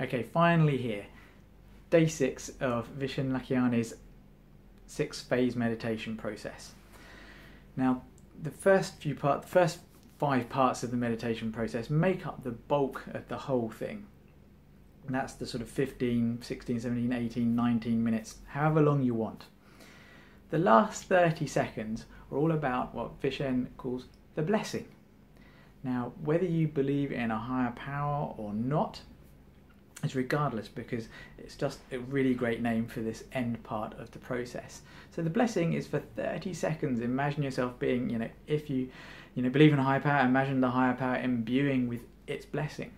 Okay, finally here, day six of Vishen Lakhiani's six phase meditation process. Now, the first few part, the first five parts of the meditation process make up the bulk of the whole thing. And that's the sort of 15, 16, 17, 18, 19 minutes, however long you want. The last 30 seconds are all about what Vishen calls the blessing. Now, whether you believe in a higher power or not is regardless because it's just a really great name for this end part of the process. So the blessing is for 30 seconds. Imagine yourself being, you know, if you, you know, believe in a higher power, imagine the higher power imbuing with its blessing.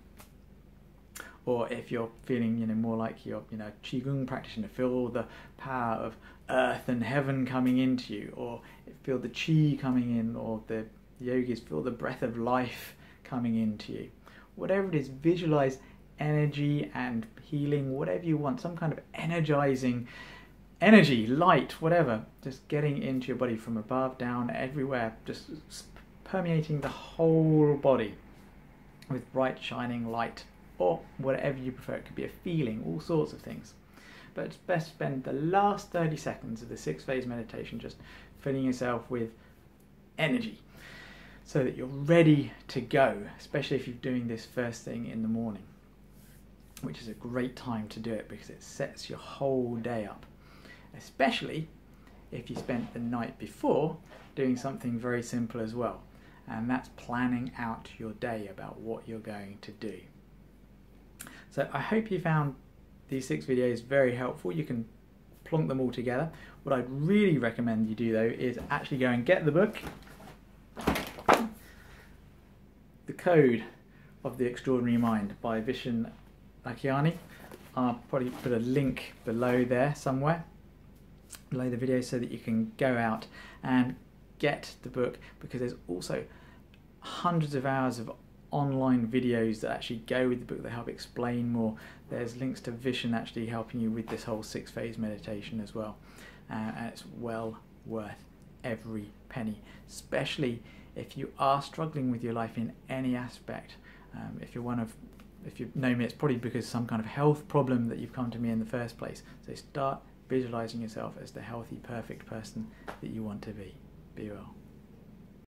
Or if you're feeling, you know, more like you're, you know, qigong practitioner, feel the power of earth and heaven coming into you, or feel the chi coming in, or the yogis feel the breath of life coming into you. Whatever it is, visualize energy and healing, whatever you want, some kind of energizing energy, light, whatever, just getting into your body from above, down, everywhere, just permeating the whole body with bright, shining light, or whatever you prefer. It could be a feeling, all sorts of things. But it's best spend the last 30 seconds of the six phase meditation just filling yourself with energy so that you're ready to go, especially if you're doing this first thing in the morning which is a great time to do it because it sets your whole day up, especially if you spent the night before doing something very simple as well, and that's planning out your day about what you're going to do. So I hope you found these six videos very helpful. You can plonk them all together. What I'd really recommend you do though is actually go and get the book. The Code of the Extraordinary Mind by Vishen Lakhiani. I'll probably put a link below there somewhere, below the video, so that you can go out and get the book because there's also hundreds of hours of online videos that actually go with the book that help explain more. There's links to Vishen actually helping you with this whole six phase meditation as well. Uh, and it's well worth every penny, especially if you are struggling with your life in any aspect. Um, if you're one of if you know me, it's probably because some kind of health problem that you've come to me in the first place. So start visualizing yourself as the healthy, perfect person that you want to be. Be well.